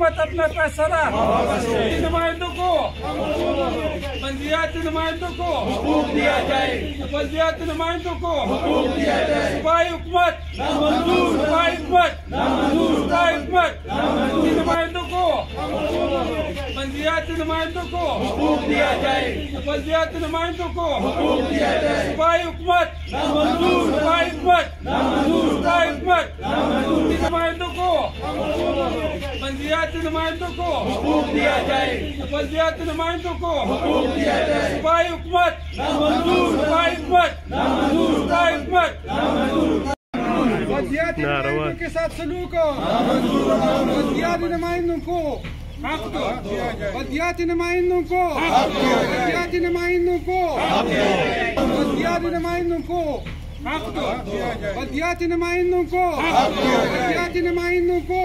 अपना फैसला नुमाइंदों को। बल्दियाती नुमाइंदों को। दिया जाए बल्दियाती नुमाइंदों को। दिया जाए हुकूमत। सूबाई हुकूमत। सूबाई हुकूमत। नुमाइंदों को। बल्दियाती नुमाइंदों को। दिया जाए बल्दियाती नुमाइंदों को। दिया हुकूमत। हुकूमत नुमाइंदों को बल्दियाती नुमाइंदों को दिया जाए। बल्दियाती नुमाइंदों को दिया जाए। सूबाई हुकूमत। सूबाई हुकूमत। सूबाई हुकूमत। बल्दियाती नुमाइंदों के साथ सलूक। बल्दियाती नुमाइंदों को नुमाइंदों को बल्दियाती नुमाइंदों को बल्दियाती नुमाइंदों को नुमाइंदों को बल्दियाती नुमाइंदों को